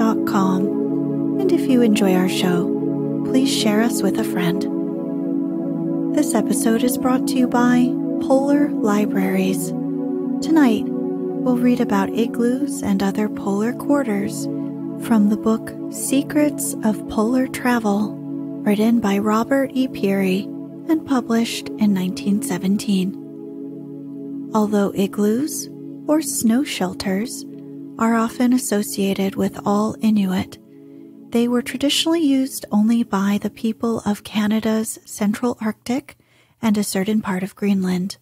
and if you enjoy our show, please share us with a friend. This episode is brought to you by Polar Libraries. Tonight, we'll read about igloos and other polar quarters from the book Secrets of Polar Travel, written by Robert E. Peary and published in 1917. Although igloos, or snow shelters, are often associated with all Inuit, they were traditionally used only by the people of Canada's Central Arctic and a certain part of Greenland.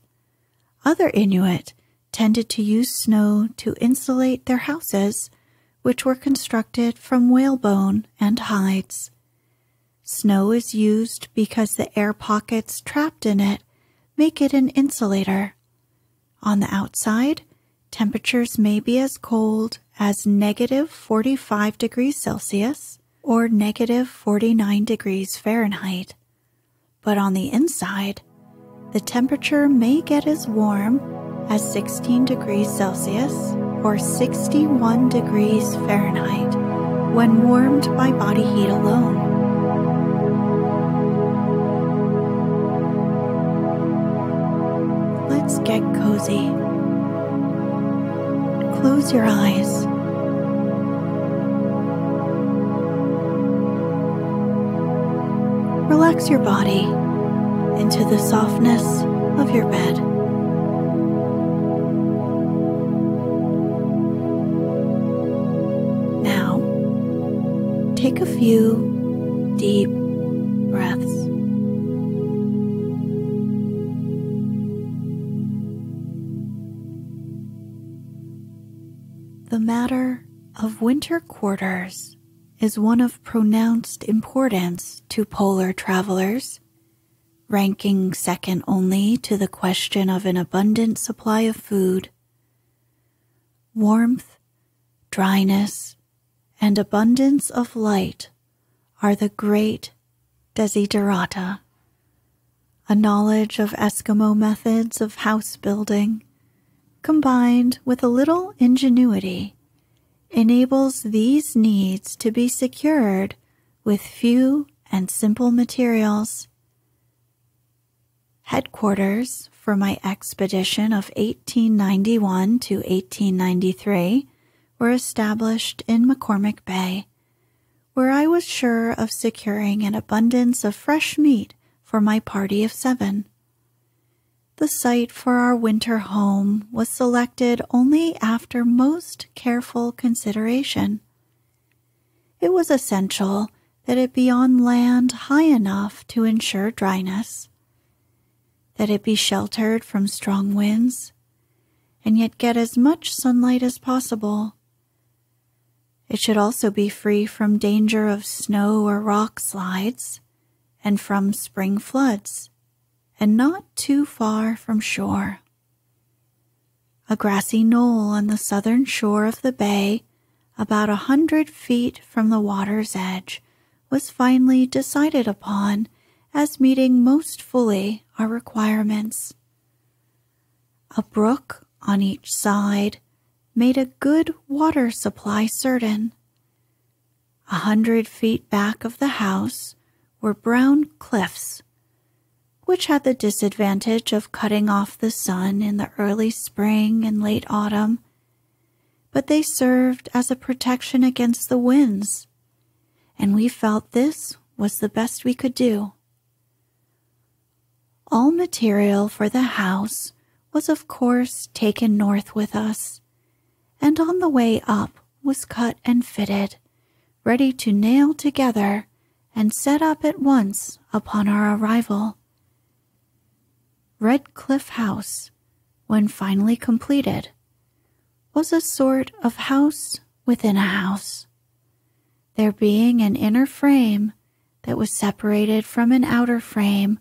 Other Inuit tended to use snow to insulate their houses, which were constructed from whalebone and hides. Snow is used because the air pockets trapped in it make it an insulator. On the outside, temperatures may be as cold as negative 45 degrees Celsius or negative 49 degrees Fahrenheit. But on the inside, the temperature may get as warm as 16 degrees Celsius or 61 degrees Fahrenheit when warmed by body heat alone. Let's get cozy. Close your eyes. Relax your body into the softness of your bed. Now, take a few deep matter of winter quarters is one of pronounced importance to polar travelers, ranking second only to the question of an abundant supply of food. Warmth, dryness, and abundance of light are the great desiderata. A knowledge of Eskimo methods of house building, combined with a little ingenuity, enables these needs to be secured with few and simple materials. Headquarters for my expedition of 1891 to 1893 were established in McCormick Bay, where I was sure of securing an abundance of fresh meat for my party of seven. The site for our winter home was selected only after most careful consideration. It was essential that it be on land high enough to ensure dryness, that it be sheltered from strong winds, and yet get as much sunlight as possible. It should also be free from danger of snow or rock slides and from spring floods, and not too far from shore. A grassy knoll on the southern shore of the bay, about a hundred feet from the water's edge, was finally decided upon as meeting most fully our requirements. A brook on each side made a good water supply certain. A hundred feet back of the house were brown cliffs, which had the disadvantage of cutting off the sun in the early spring and late autumn, but they served as a protection against the winds, and we felt this was the best we could do. All material for the house was, of course, taken north with us and on the way up was cut and fitted, ready to nail together and set up at once upon our arrival. Red Cliff House, when finally completed, was a sort of house within a house, there being an inner frame that was separated from an outer frame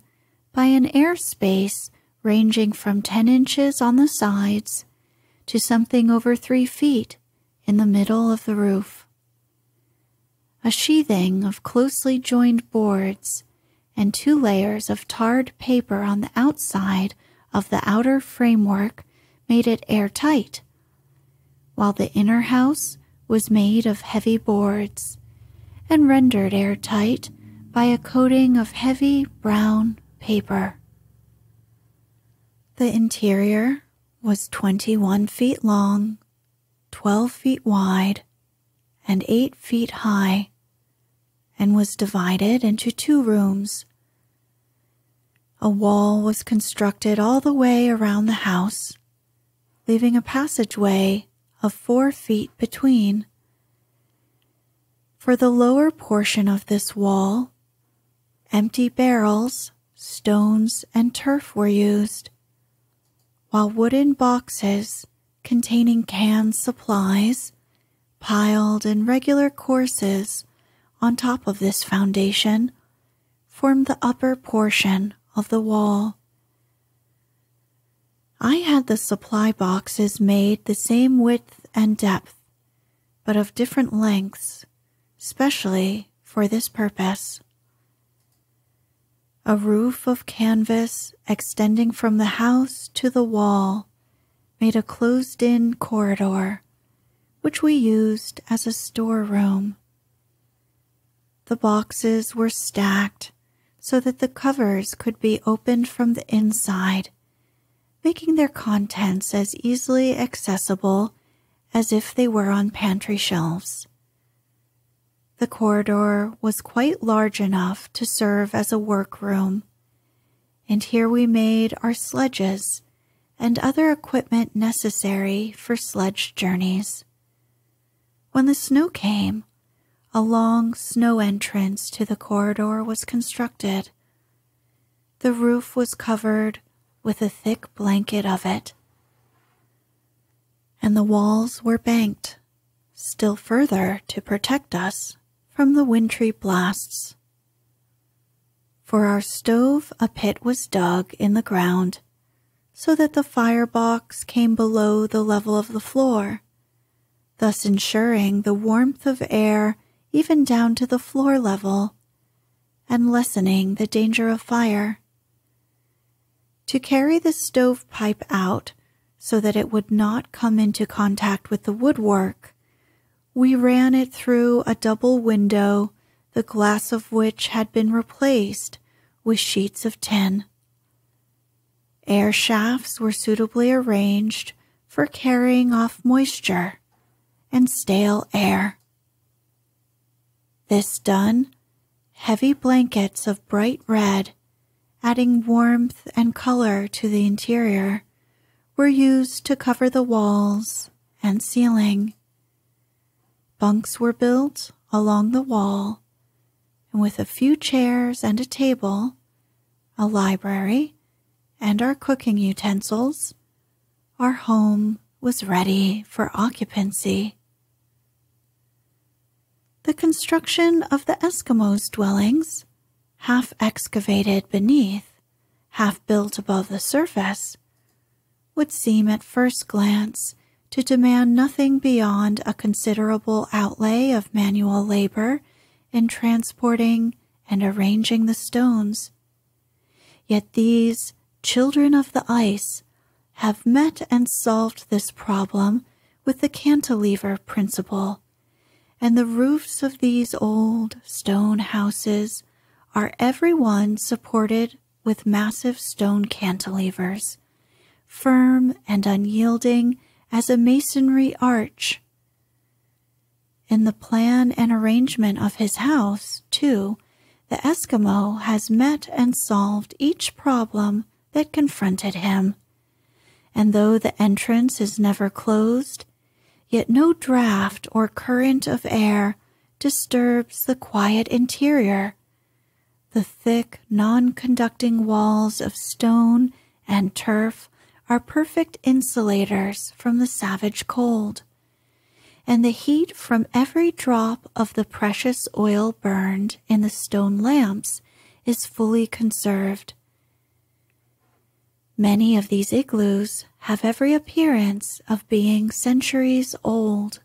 by an air space ranging from 10 inches on the sides to something over three feet in the middle of the roof. A sheathing of closely joined boards and two layers of tarred paper on the outside of the outer framework made it airtight, while the inner house was made of heavy boards and rendered airtight by a coating of heavy brown paper. The interior was 21 feet long, 12 feet wide, and 8 feet high, and was divided into two rooms. A wall was constructed all the way around the house, leaving a passageway of four feet between. For the lower portion of this wall, empty barrels, stones, and turf were used, while wooden boxes containing canned supplies piled in regular courses on top of this foundation formed the upper portion of the wall. I had the supply boxes made the same width and depth, but of different lengths, specially for this purpose. A roof of canvas extending from the house to the wall made a closed in corridor, which we used as a storeroom. The boxes were stacked so that the covers could be opened from the inside making their contents as easily accessible as if they were on pantry shelves. The corridor was quite large enough to serve as a workroom, and here we made our sledges and other equipment necessary for sledge journeys. When the snow came, a long snow entrance to the corridor was constructed. The roof was covered with a thick blanket of it. And the walls were banked, still further to protect us from the wintry blasts. For our stove, a pit was dug in the ground so that the firebox came below the level of the floor, thus ensuring the warmth of air even down to the floor level and lessening the danger of fire to carry the stovepipe out so that it would not come into contact with the woodwork. We ran it through a double window, the glass of which had been replaced with sheets of tin. Air shafts were suitably arranged for carrying off moisture and stale air. This done, heavy blankets of bright red adding warmth and color to the interior, were used to cover the walls and ceiling. Bunks were built along the wall, and with a few chairs and a table, a library, and our cooking utensils, our home was ready for occupancy. The construction of the Eskimos' dwellings half excavated beneath, half built above the surface, would seem at first glance to demand nothing beyond a considerable outlay of manual labor in transporting and arranging the stones. Yet these children of the ice have met and solved this problem with the cantilever principle, and the roofs of these old stone houses are every one supported with massive stone cantilevers, firm and unyielding as a masonry arch. In the plan and arrangement of his house, too, the Eskimo has met and solved each problem that confronted him. And though the entrance is never closed, yet no draught or current of air disturbs the quiet interior the thick, non conducting walls of stone and turf are perfect insulators from the savage cold, and the heat from every drop of the precious oil burned in the stone lamps is fully conserved. Many of these igloos have every appearance of being centuries old.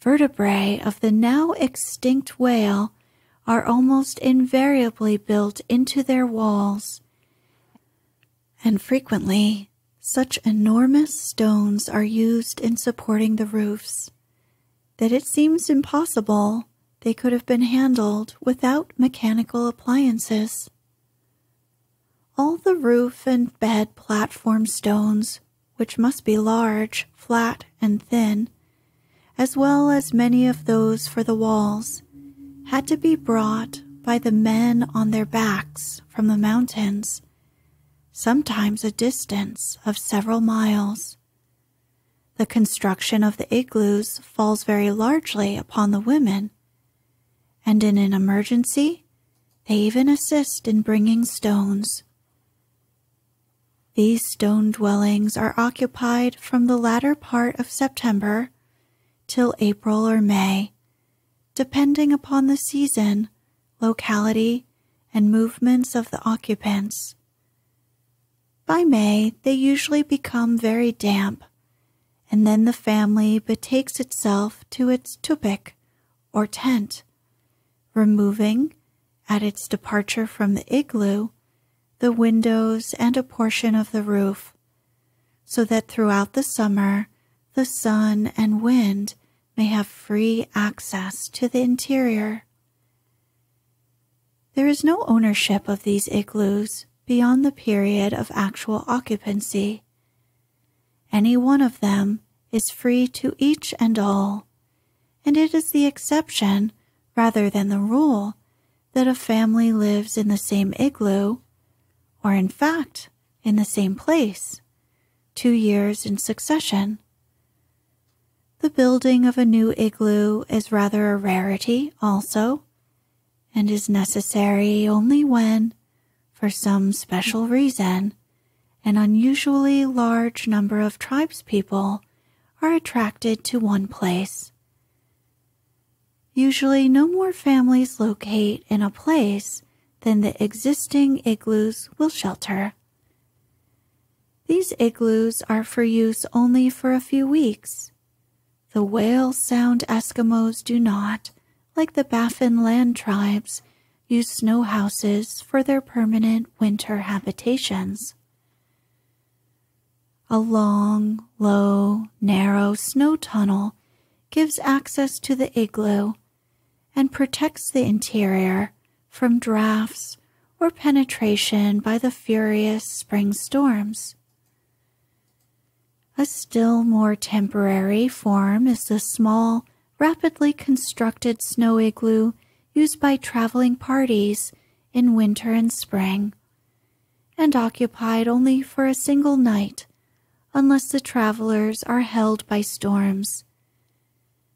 Vertebrae of the now extinct whale are almost invariably built into their walls, and frequently such enormous stones are used in supporting the roofs that it seems impossible they could have been handled without mechanical appliances. All the roof and bed platform stones, which must be large, flat, and thin, as well as many of those for the walls, had to be brought by the men on their backs from the mountains, sometimes a distance of several miles. The construction of the igloos falls very largely upon the women, and in an emergency, they even assist in bringing stones. These stone dwellings are occupied from the latter part of September till April or May, depending upon the season, locality, and movements of the occupants. By May, they usually become very damp and then the family betakes itself to its tupik, or tent, removing, at its departure from the igloo, the windows and a portion of the roof, so that throughout the summer the sun and wind may have free access to the interior. There is no ownership of these igloos beyond the period of actual occupancy any one of them is free to each and all, and it is the exception rather than the rule that a family lives in the same igloo, or in fact, in the same place, two years in succession. The building of a new igloo is rather a rarity, also, and is necessary only when, for some special reason, an unusually large number of tribespeople are attracted to one place. Usually, no more families locate in a place than the existing igloos will shelter. These igloos are for use only for a few weeks. The Whale Sound Eskimos do not, like the Baffin land tribes, use snow houses for their permanent winter habitations. A long, low, narrow snow tunnel gives access to the igloo and protects the interior from drafts or penetration by the furious spring storms. A still more temporary form is the small, rapidly constructed snow igloo used by traveling parties in winter and spring, and occupied only for a single night unless the travelers are held by storms.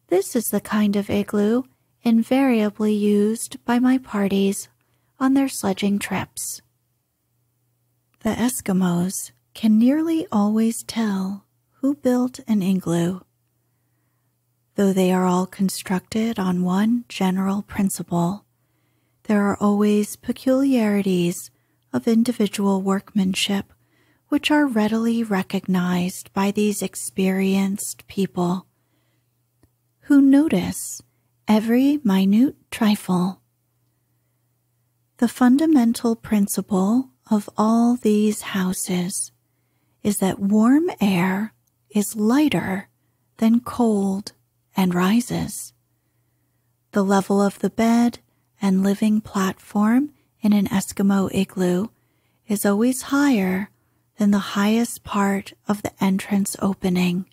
This is the kind of igloo invariably used by my parties on their sledging trips. The Eskimos can nearly always tell who built an igloo, though they are all constructed on one general principle. There are always peculiarities of individual workmanship which are readily recognized by these experienced people who notice every minute trifle. The fundamental principle of all these houses is that warm air is lighter than cold and rises. The level of the bed and living platform in an Eskimo igloo is always higher than the highest part of the entrance opening.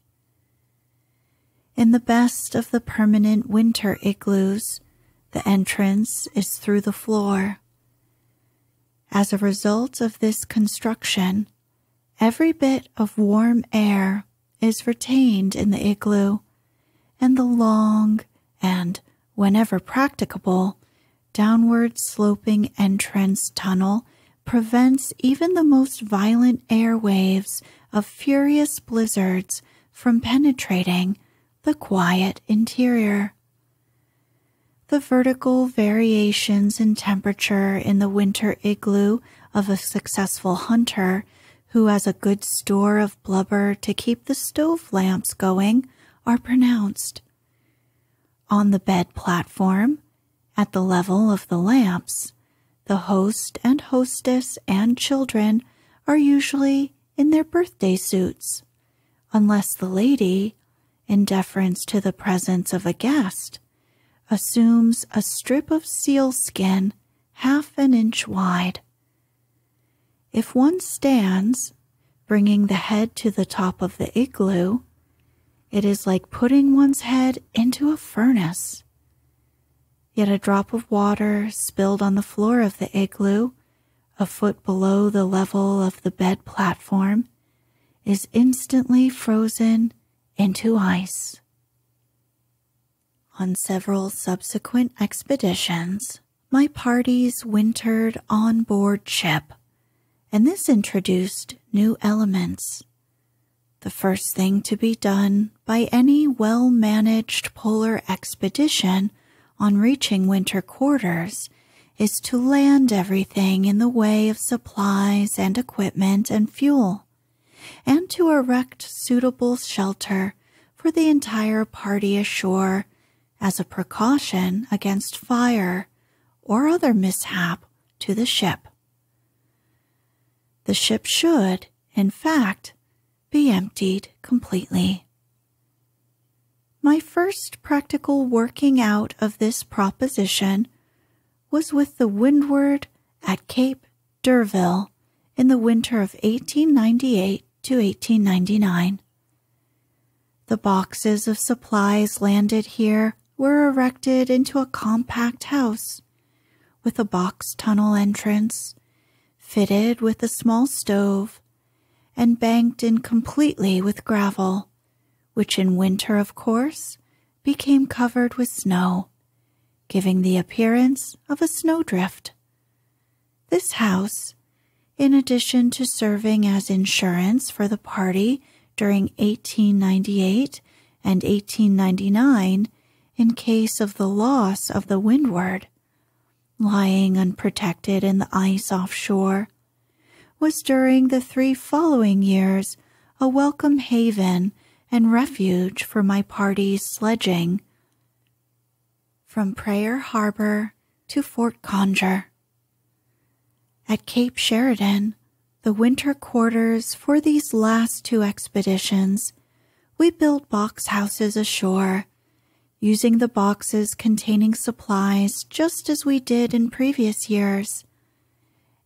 In the best of the permanent winter igloos, the entrance is through the floor. As a result of this construction, every bit of warm air is retained in the igloo, and the long and, whenever practicable, downward sloping entrance tunnel prevents even the most violent air waves of furious blizzards from penetrating the quiet interior. The vertical variations in temperature in the winter igloo of a successful hunter who has a good store of blubber to keep the stove lamps going are pronounced. On the bed platform, At the level of the lamps, the host and hostess and children are usually in their birthday suits, unless the lady, in deference to the presence of a guest, assumes a strip of sealskin half an inch wide. If one stands, bringing the head to the top of the igloo, it is like putting one's head into a furnace. Yet a drop of water spilled on the floor of the igloo, a foot below the level of the bed platform, is instantly frozen into ice. On several subsequent expeditions, my parties wintered on board ship and this introduced new elements. The first thing to be done by any well managed polar expedition on reaching winter quarters is to land everything in the way of supplies and equipment and fuel, and to erect suitable shelter for the entire party ashore as a precaution against fire or other mishap to the ship the ship should, in fact, be emptied completely. My first practical working out of this proposition was with the Windward at Cape D'Urville in the winter of 1898 to 1899. The boxes of supplies landed here were erected into a compact house with a box tunnel entrance fitted with a small stove, and banked in completely with gravel, which in winter, of course, became covered with snow, giving the appearance of a snowdrift. This house, in addition to serving as insurance for the party during 1898 and 1899 in case of the loss of the Windward, lying unprotected in the ice offshore, was during the three following years a welcome haven and refuge for my party's sledging from Payer Harbor to Fort Conger. At Cape Sheridan, the winter quarters for these last two expeditions, we built box houses ashore using the boxes containing supplies just as we did in previous years,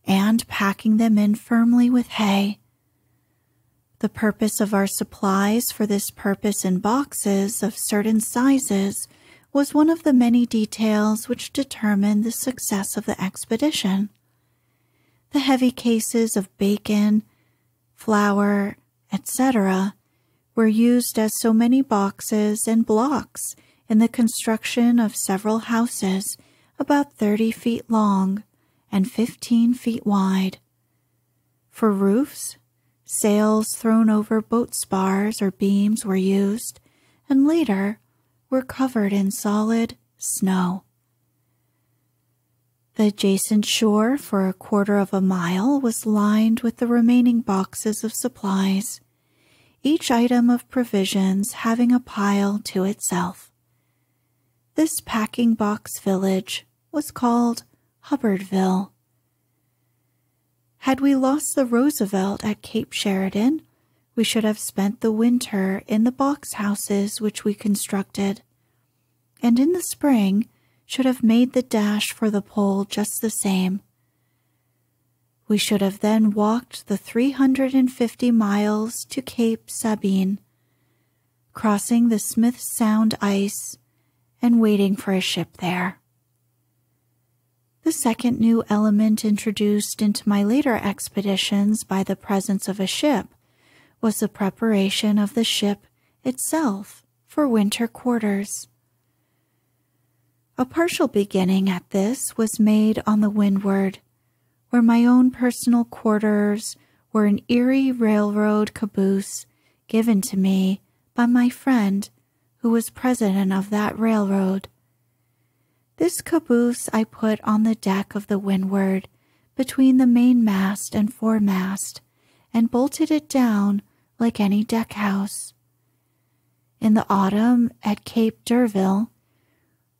and packing them in firmly with hay. The purpose of our supplies for this purpose in boxes of certain sizes was one of the many details which determined the success of the expedition. The heavy cases of bacon, flour, etc., were used as so many boxes and blocks in the construction of several houses about 30 feet long and 15 feet wide. For roofs, sails thrown over boat spars or beams were used and later were covered in solid snow. The adjacent shore for a quarter of a mile was lined with the remaining boxes of supplies, each item of provisions having a pile to itself. This packing box village was called Hubbardville. Had we lost the Roosevelt at Cape Sheridan, we should have spent the winter in the box houses which we constructed, and in the spring should have made the dash for the pole just the same. We should have then walked the 350 miles to Cape Sabine, crossing the Smith Sound ice and waiting for a ship there. The second new element introduced into my later expeditions by the presence of a ship was the preparation of the ship itself for winter quarters. A partial beginning at this was made on the Windward, where my own personal quarters were an Erie Railroad caboose given to me by my friend who was president of that railroad. This caboose I put on the deck of the Windward between the mainmast and foremast and bolted it down like any deck house. In the autumn at Cape D'Urville,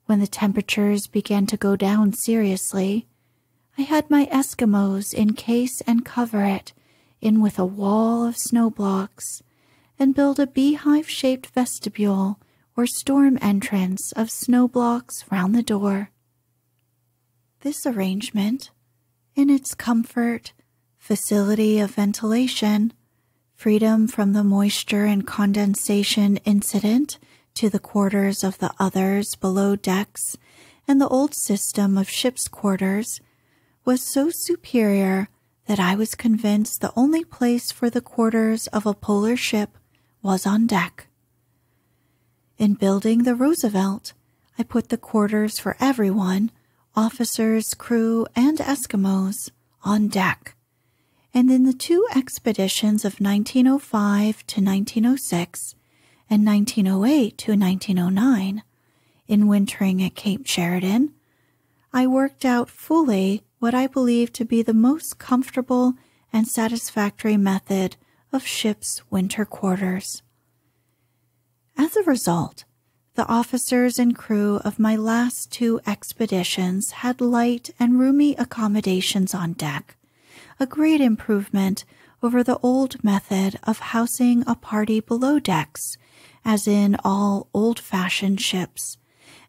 When the temperatures began to go down seriously, I had my Eskimos encase and cover it in with a wall of snow blocks and build a beehive shaped vestibule or storm entrance of snow blocks round the door. This arrangement, in its comfort, facility of ventilation, freedom from the moisture and condensation incident to the quarters of the others below decks, and the old system of ship's quarters, was so superior that I was convinced the only place for the quarters of a polar ship was on deck. In building the Roosevelt, I put the quarters for everyone, officers, crew, and Eskimos, on deck. And in the two expeditions of 1905 to 1906 and 1908 to 1909, in wintering at Cape Sheridan, I worked out fully what I believed to be the most comfortable and satisfactory method of ship's winter quarters. As a result, the officers and crew of my last two expeditions had light and roomy accommodations on deck, a great improvement over the old method of housing a party below decks, as in all old fashioned ships,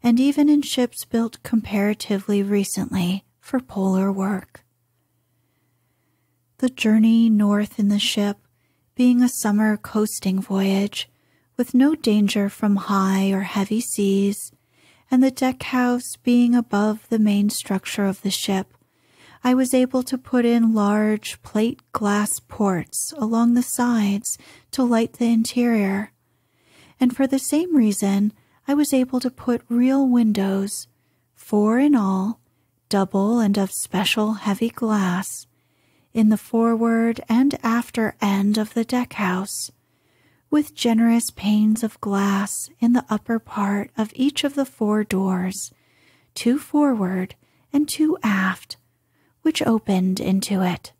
and even in ships built comparatively recently for polar work. The journey north in the ship, being a summer coasting voyage, with no danger from high or heavy seas, and the deck house being above the main structure of the ship, I was able to put in large plate glass ports along the sides to light the interior. And for the same reason, I was able to put real windows, four in all, double and of special heavy glass, in the forward and after end of the deck house, with generous panes of glass in the upper part of each of the four doors, two forward and two aft, which opened into it.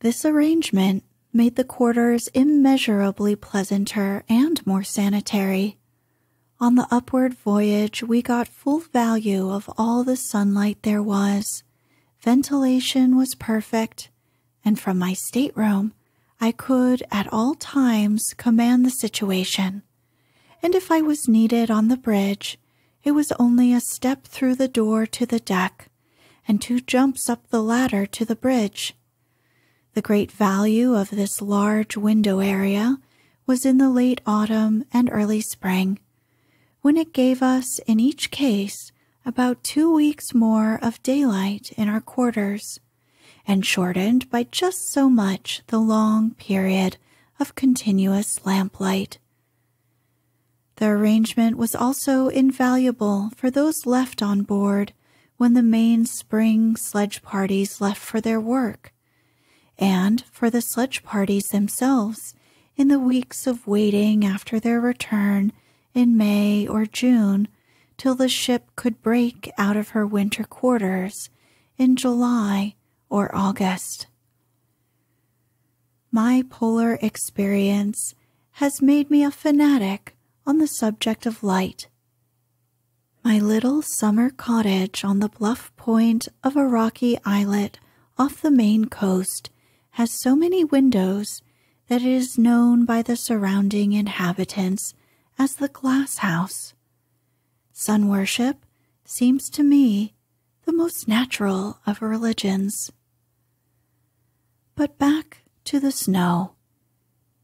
This arrangement made the quarters immeasurably pleasanter and more sanitary on the upward voyage, we got full value of all the sunlight there was. Ventilation was perfect, and from my stateroom, I could at all times command the situation. And if I was needed on the bridge, it was only a step through the door to the deck and two jumps up the ladder to the bridge. The great value of this large window area was in the late autumn and early spring when it gave us, in each case, about two weeks more of daylight in our quarters, and shortened by just so much the long period of continuous lamplight. The arrangement was also invaluable for those left on board when the main spring sledge parties left for their work, and for the sledge parties themselves in the weeks of waiting after their return in May or June till the ship could break out of her winter quarters in July or August. My polar experience has made me a fanatic on the subject of light. My little summer cottage on the bluff point of a rocky islet off the main coast has so many windows that it is known by the surrounding inhabitants as the glass house. Sun worship seems to me the most natural of religions. But back to the snow.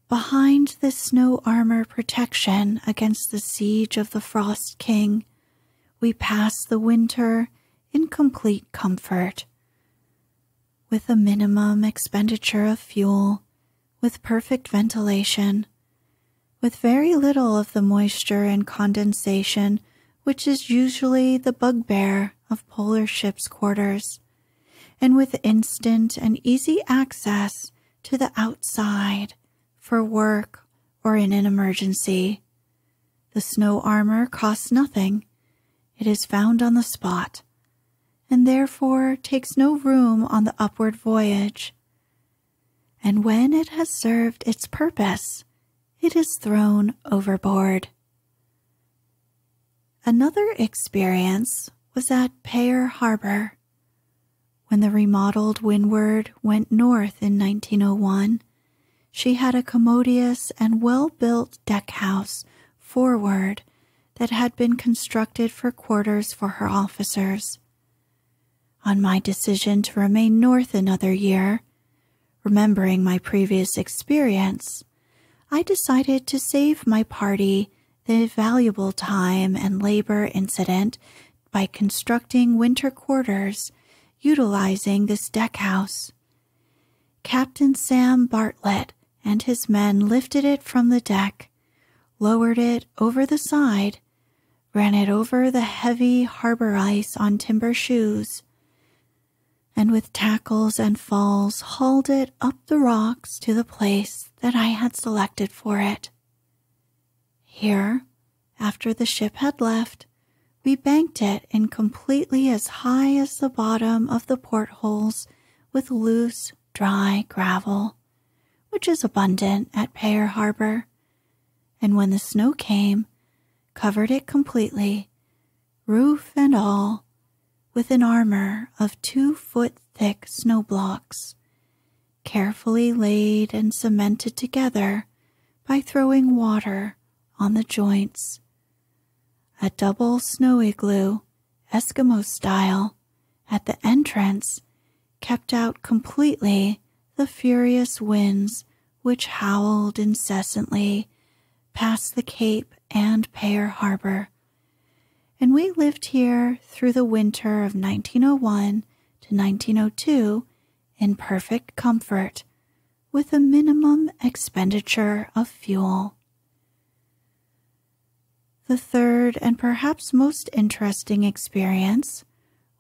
Behind this snow armor protection against the siege of the Frost King, we pass the winter in complete comfort. With a minimum expenditure of fuel, with perfect ventilation, with very little of the moisture and condensation which is usually the bugbear of polar ships' quarters, and with instant and easy access to the outside for work or in an emergency. The snow armor costs nothing. It is found on the spot, and therefore takes no room on the upward voyage. And when it has served its purpose, it is thrown overboard. Another experience was at Payer Harbor. When the remodeled Windward went north in 1901, she had a commodious and well built deck house forward that had been constructed for quarters for her officers. On my decision to remain north another year, remembering my previous experience, I decided to save my party the valuable time and labor incident by constructing winter quarters utilizing this deck house. Captain Sam Bartlett and his men lifted it from the deck, lowered it over the side, ran it over the heavy harbor ice on timber shoes, and with tackles and falls hauled it up the rocks to the place that I had selected for it. Here, after the ship had left, we banked it in completely as high as the bottom of the portholes with loose, dry gravel, which is abundant at Payer Harbor, and when the snow came, covered it completely, roof and all, with an armor of two foot thick snow blocks, carefully laid and cemented together by throwing water on the joints. A double snow igloo, Eskimo style, at the entrance kept out completely the furious winds which howled incessantly past the Cape and Payer Harbor. And we lived here through the winter of 1901 to 1902 in perfect comfort with a minimum expenditure of fuel. The third and perhaps most interesting experience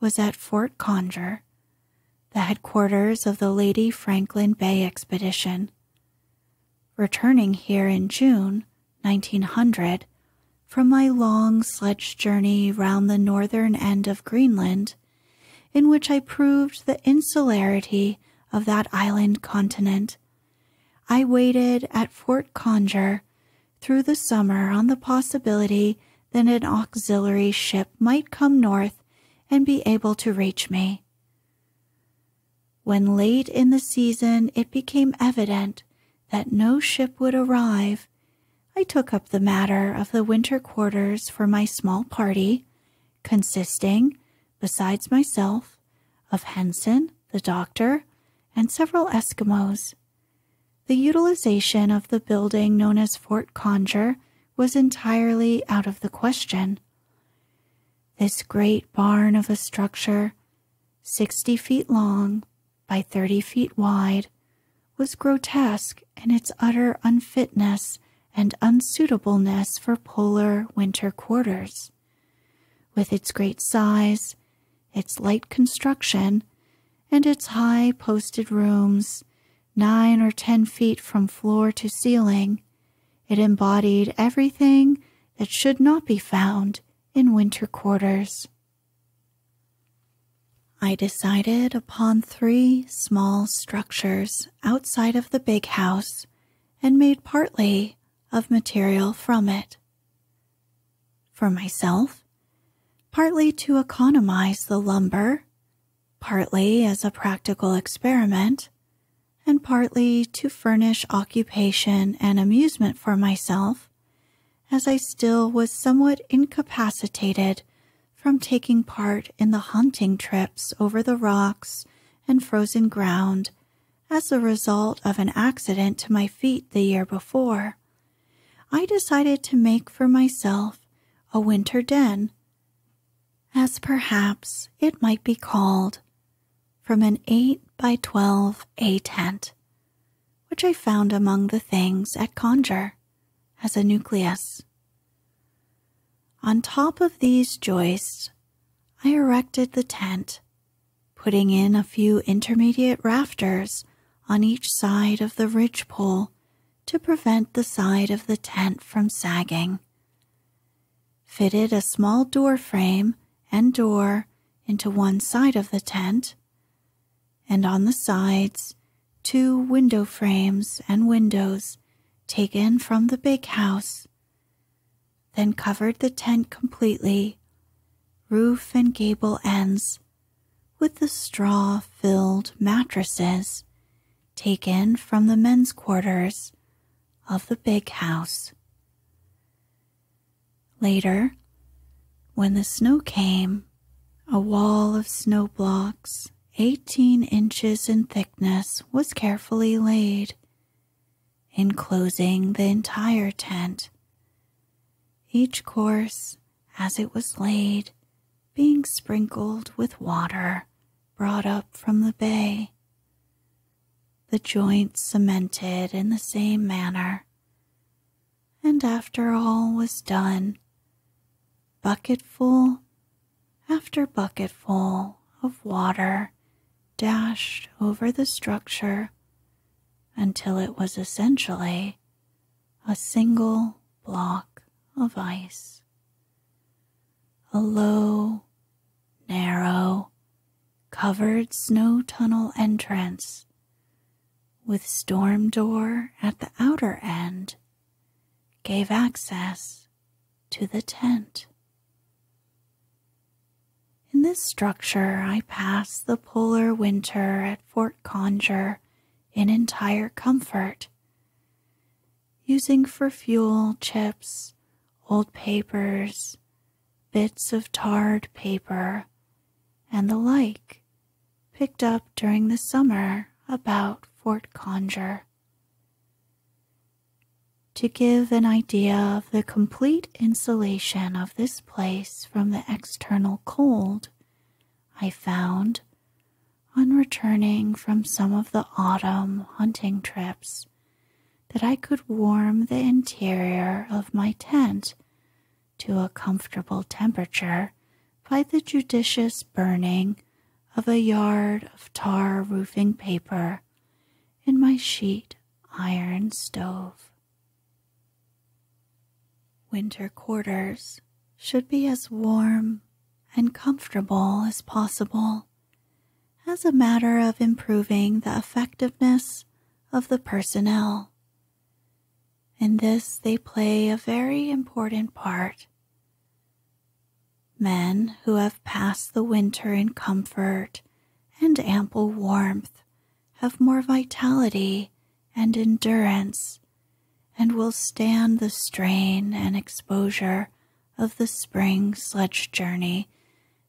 was at Fort Conger, the headquarters of the Lady Franklin Bay expedition. Returning here in June 1900 from my long sledge journey round the northern end of Greenland, in which I proved the insularity of that island continent, I waited at Fort Conger through the summer on the possibility that an auxiliary ship might come north and be able to reach me. When late in the season it became evident that no ship would arrive, I took up the matter of the winter quarters for my small party, consisting, besides myself, of Henson, the doctor, and several Eskimos. The utilization of the building known as Fort Conger was entirely out of the question. This great barn of a structure, 60 feet long by 30 feet wide, was grotesque in its utter unfitness and unsuitableness for polar winter quarters. With its great size, its light construction, and its high posted rooms, nine or ten feet from floor to ceiling. It embodied everything that should not be found in winter quarters. I decided upon three small structures outside of the big house and made partly of material from it. For myself, partly to economize the lumber, partly as a practical experiment, and partly to furnish occupation and amusement for myself, as I still was somewhat incapacitated from taking part in the hunting trips over the rocks and frozen ground as a result of an accident to my feet the year before. I decided to make for myself a winter den, as perhaps it might be called, from an eight by 12 A tent, which I found among the things at Conger as a nucleus. On top of these joists, I erected the tent, putting in a few intermediate rafters on each side of the ridge pole to prevent the side of the tent from sagging. Fitted a small door frame and door into one side of the tent and on the sides, two window frames and windows taken from the big house. then covered the tent completely, roof and gable ends, with the straw filled mattresses taken from the men's quarters of the big house. Later, when the snow came, a wall of snow blocks, 18 inches in thickness, was carefully laid, enclosing the entire tent. Each course, as it was laid, being sprinkled with water brought up from the bay the joints cemented in the same manner. And after all was done, bucketful after bucketful of water dashed over the structure until it was essentially a single block of ice. A low, narrow, covered snow tunnel entrance with storm door at the outer end gave access to the tent. In this structure, I passed the polar winter at Fort Conger in entire comfort, using for fuel chips, old papers, bits of tarred paper, and the like picked up during the summer about Fort Conger. To give an idea of the complete insulation of this place from the external cold, I found, on returning from some of the autumn hunting trips, that I could warm the interior of my tent to a comfortable temperature by the judicious burning of a yard of tar roofing paper in my sheet iron stove. Winter quarters should be as warm and comfortable as possible as a matter of improving the effectiveness of the personnel. In this, they play a very important part. Men who have passed the winter in comfort and ample warmth have more vitality and endurance and will stand the strain and exposure of the spring sledge journey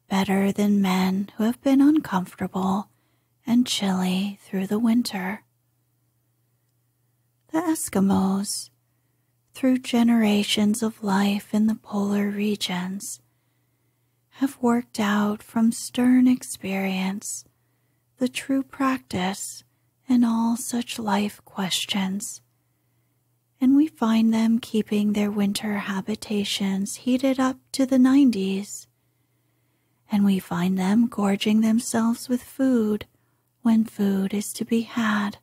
better than men who have been uncomfortable and chilly through the winter. The Eskimos, through generations of life in the polar regions, have worked out from stern experience the true practice in all such life questions, and we find them keeping their winter habitations heated up to the 90s, and we find them gorging themselves with food when food is to be had.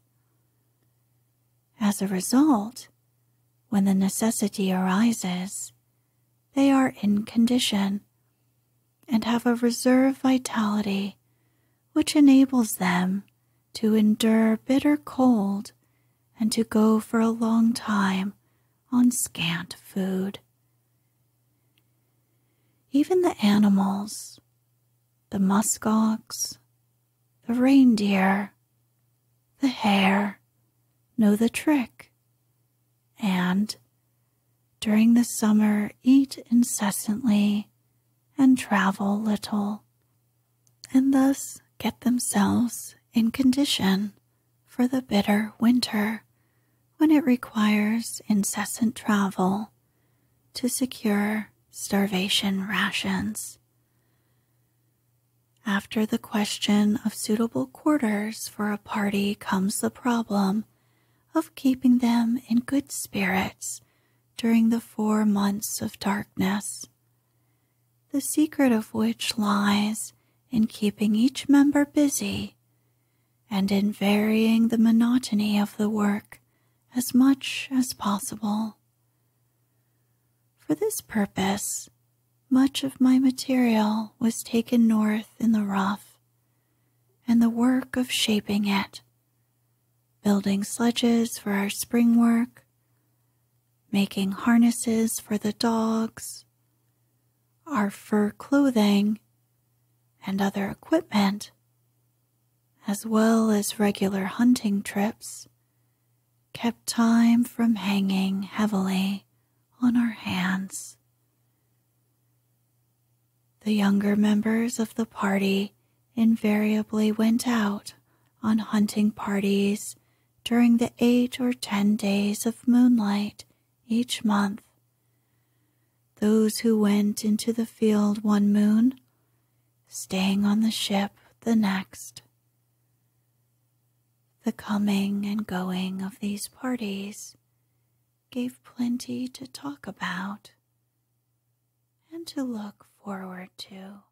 As a result, when the necessity arises, they are in condition and have a reserve vitality which enables them to endure bitter cold and to go for a long time on scant food. Even the animals, the muskox, the reindeer, the hare, know the trick, and during the summer eat incessantly and travel little, and thus get themselves in condition for the bitter winter when it requires incessant travel to secure starvation rations. After the question of suitable quarters for a party comes the problem of keeping them in good spirits during the four months of darkness, the secret of which lies in keeping each member busy and in varying the monotony of the work as much as possible. For this purpose, much of my material was taken north in the rough, and the work of shaping it, building sledges for our spring work, making harnesses for the dogs, our fur clothing, and other equipment, as well as regular hunting trips, kept time from hanging heavily on our hands. The younger members of the party invariably went out on hunting parties during the eight or ten days of moonlight each month. Those who went into the field one moon, staying on the ship the next. The coming and going of these parties gave plenty to talk about and to look forward to.